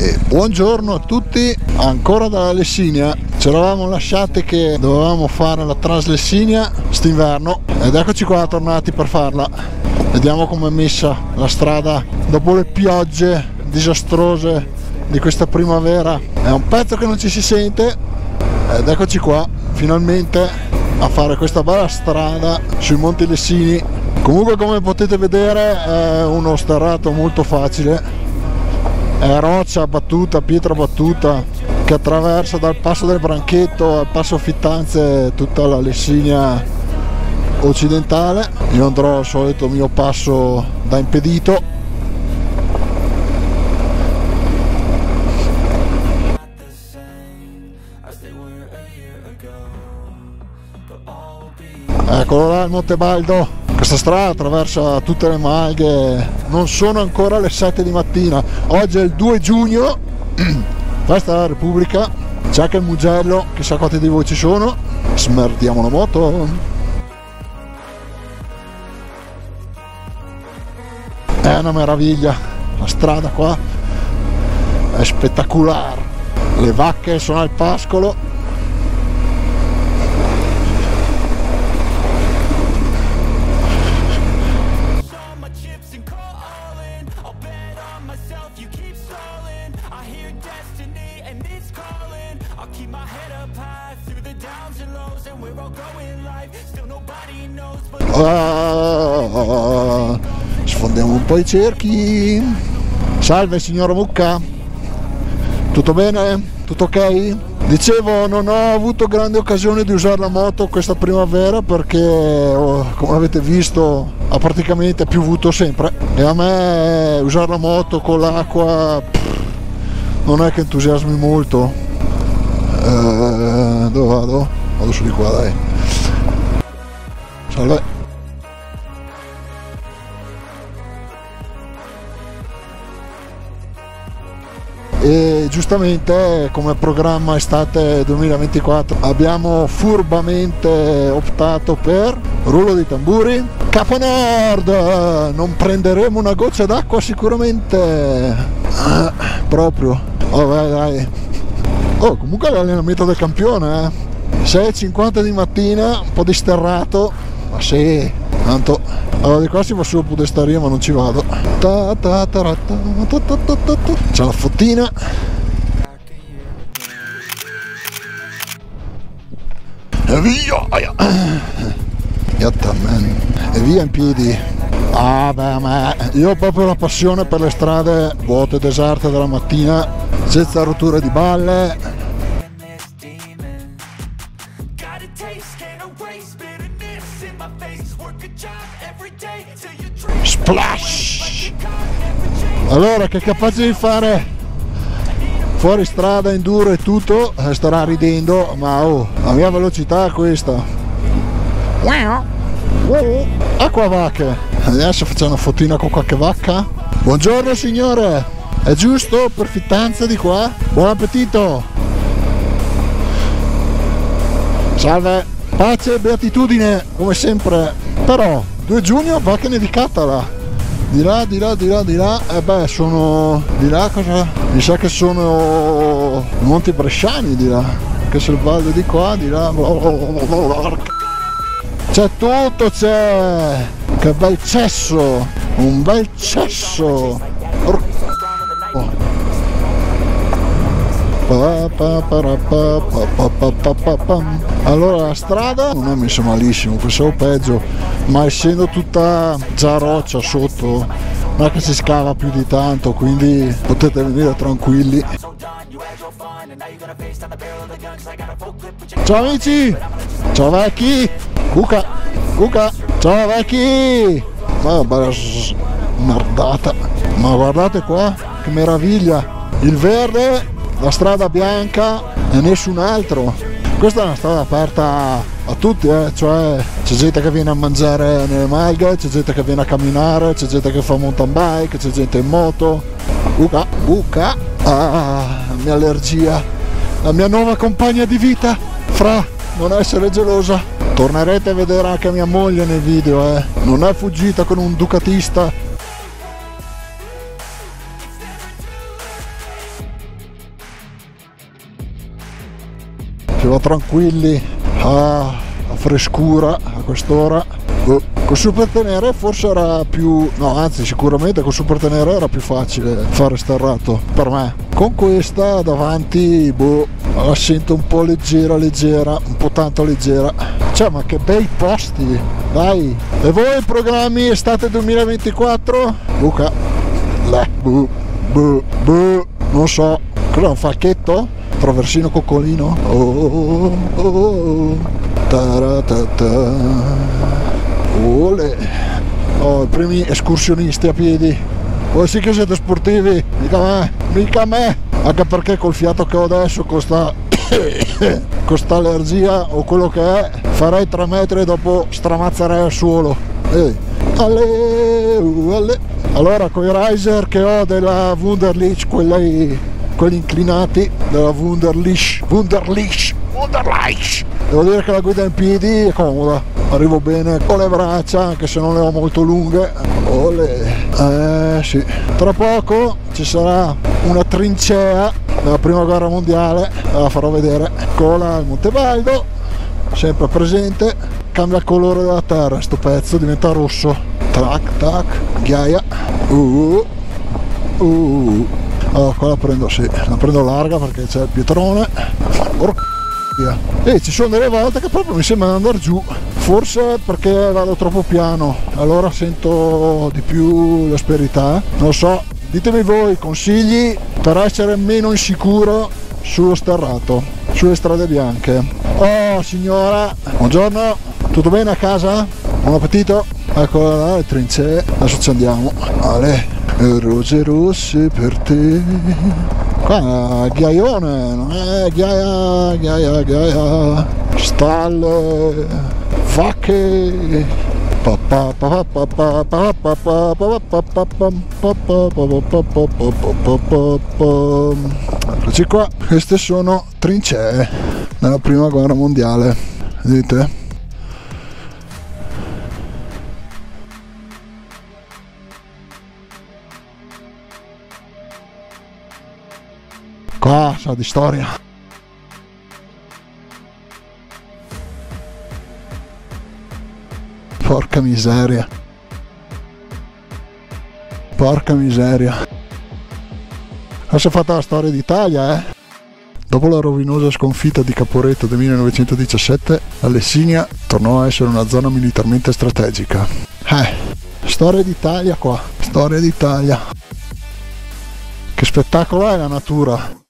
E buongiorno a tutti, ancora dalla Lessinia. Ci eravamo lasciati che dovevamo fare la Translessinia st'inverno ed eccoci qua tornati per farla. Vediamo com'è messa la strada dopo le piogge disastrose di questa primavera. È un pezzo che non ci si sente ed eccoci qua finalmente a fare questa bella strada sui Monti Lessini. Comunque come potete vedere è uno sterrato molto facile è roccia battuta, pietra battuta che attraversa dal passo del Branchetto al passo Fittanze tutta la Lessinia occidentale. Io andrò al solito mio passo da impedito. Eccolo là il Monte Baldo questa strada attraversa tutte le malghe non sono ancora le 7 di mattina. Oggi è il 2 giugno questa è la Repubblica c'è anche il Mugello chissà quanti di voi ci sono. Smerdiamo la moto. È una meraviglia la strada qua è spettacolare. Le vacche sono al pascolo Ah, sfondiamo un po' i cerchi. Salve signora Mucca, tutto bene? Tutto ok? Dicevo, non ho avuto grande occasione di usare la moto questa primavera perché, oh, come avete visto, ha praticamente piovuto sempre e a me usare la moto con l'acqua non è che entusiasmi molto. Eh, dove vado? Vado su di qua, dai. Salve. E giustamente come programma estate 2024 abbiamo furbamente optato per rullo di tamburi. Capo Nord non prenderemo una goccia d'acqua sicuramente. Ah, proprio. Oh vai dai oh comunque l'allenamento del campione eh. 6.50 di mattina un po' di sterrato ma sì tanto. Allora di qua si va su a podestaria ma non ci vado c'è la fottina. E via e via in piedi. Ah beh ma io ho proprio la passione per le strade vuote deserte della mattina senza rotture di balle. Splash! Allora che è capace di fare fuori strada, enduro e tutto, eh, starà ridendo, ma oh, la mia velocità è questa. Acqua vacche. Adesso facciamo una fotina con qualche vacca. Buongiorno signore, è giusto per fittanza di qua? Buon appetito! Salve, pace e beatitudine come sempre, però 2 giugno vacca nevicata là di là di là di là di là. E eh beh sono di là cosa? Mi sa che sono i monti bresciani di là. Che se valle di qua di là. C'è tutto c'è. Che bel cesso. Un bel cesso allora la strada non è messa malissimo pensavo peggio ma essendo tutta già roccia sotto non è che si scava più di tanto quindi potete venire tranquilli ciao amici ciao vecchi cuca cuca ciao vecchi ma bella merdata ma guardate qua che meraviglia il verde la strada bianca e nessun altro. Questa è una strada aperta a tutti eh? cioè c'è gente che viene a mangiare nelle malghe c'è gente che viene a camminare c'è gente che fa mountain bike c'è gente in moto. Buca buca ah, la mia allergia. La mia nuova compagna di vita. Fra non essere gelosa. Tornerete a vedere anche mia moglie nel video eh? non è fuggita con un ducatista va tranquilli a, a frescura a quest'ora oh. Con Super Tenere forse era più, no anzi sicuramente con Super Tenere era più facile fare sterrato per me. Con questa davanti, boh, la sento un po' leggera, leggera, un po' tanto leggera. Cioè ma che bei posti, dai. E voi programmi estate 2024? Luca, le, buh, buh, buh, non so, cos'è un falchetto? Traversino coccolino? Oh, oh, oh, taratata. Ole. Oh, i primi escursionisti a piedi. Voi sì che siete sportivi, mica me, mica me. Anche perché col fiato che ho adesso costa questa allergia o quello che è, farei 3 metri e dopo stramazzerei al suolo. Ehi. Alle, alle. Allora con i riser che ho della Wunderlich, quelli, quelli inclinati, della Wunderlich, Wunderlich, Wunderlich, devo dire che la guida in piedi è comoda. Arrivo bene con le braccia anche se non le ho molto lunghe. Olè. eh sì. Tra poco ci sarà una trincea della prima guerra mondiale la farò vedere. Cola al Montebaldo sempre presente. Cambia il colore della terra sto pezzo diventa rosso. Tac tac ghiaia. Uh, uh. Allora qua la prendo sì la prendo larga perché c'è il pietrone. Porca e ci sono delle volte che proprio mi sembra di andare giù. Forse perché vado troppo piano. Allora sento di più l'asperità non so ditemi voi consigli per essere meno insicuro sullo sterrato sulle strade bianche. Oh signora buongiorno. Tutto bene a casa? Buon appetito. Ecco là le trincee. Adesso ci andiamo. Ale, rose rosse per te qua ghiaione non è ghiaia ghiaia ghiaia stalle vacche eccoci qua queste sono trincee nella prima guerra mondiale vedete sa di storia Porca miseria. Porca miseria. Adesso è fatta la storia d'Italia, eh. Dopo la rovinosa sconfitta di Caporetto del 1917, la tornò a essere una zona militarmente strategica. Eh, storia d'Italia qua, storia d'Italia. Che spettacolo è la natura?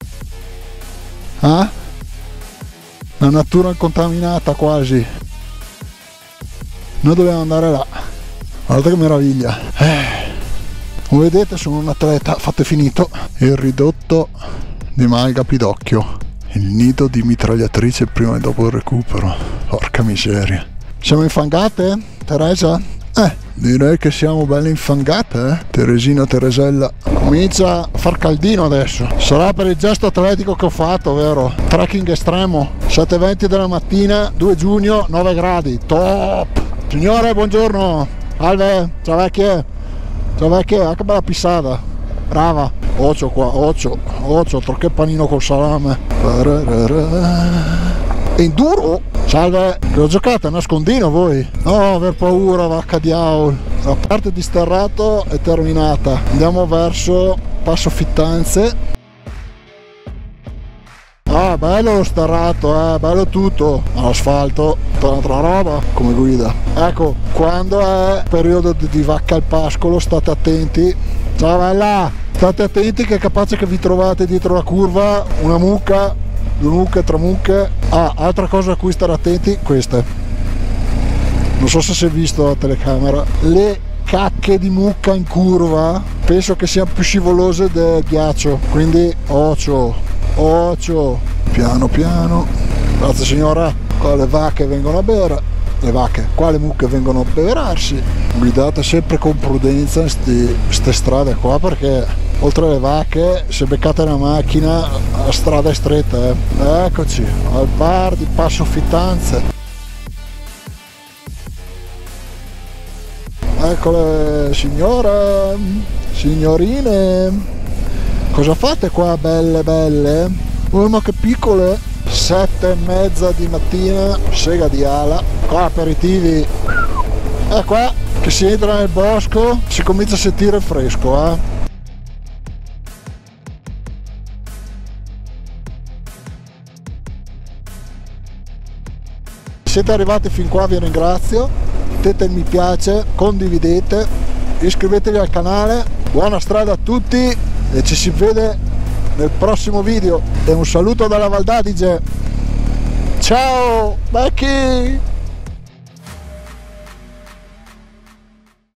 Eh? La natura incontaminata quasi noi dobbiamo andare là guardate che meraviglia eh. come vedete sono un atleta fatto e finito il ridotto di Malga Pidocchio il nido di mitragliatrice prima e dopo il recupero porca miseria siamo infangate Teresa? Eh direi che siamo belle infangate eh Teresina Teresella comincia a far caldino adesso sarà per il gesto atletico che ho fatto vero trekking estremo 7.20 della mattina 2 giugno 9 gradi top Signore, buongiorno. Salve, ciao vecchie. Ciao vecchie, anche bella pissata. Brava. Occhio qua, occhio, occhio, che panino col salame. Enduro? Salve, che ho giocato a nascondino voi? No, aver paura, vacca diavolo. La parte di sterrato è terminata. Andiamo verso Passo Fittanze Ah, bello lo sterrato, eh, bello tutto. L'asfalto, un'altra roba come guida. Ecco, quando è periodo di, di vacca al pascolo, state attenti. Ciao bella! State attenti che è capace che vi trovate dietro la curva una mucca, due mucche, tre mucche. Ah, altra cosa a cui stare attenti, queste. Non so se si è visto la telecamera. Le cacche di mucca in curva penso che siano più scivolose del ghiaccio, quindi occhio occhio piano piano grazie signora qua le vacche vengono a bere le vacche qua le mucche vengono a beverarsi guidate sempre con prudenza queste strade qua perché oltre alle vacche se beccate una macchina la strada è stretta eh. eccoci al bar di Passo Fittanze eccole signora signorine cosa fate qua belle belle? Oh ma che piccole! sette e mezza di mattina sega di ala qua aperitivi e qua che si entra nel bosco si comincia a sentire fresco eh siete arrivati fin qua vi ringrazio. Mettete il mi piace condividete iscrivetevi al canale. Buona strada a tutti e ci si vede nel prossimo video. E un saluto dalla Val d'Adige. Ciao Becky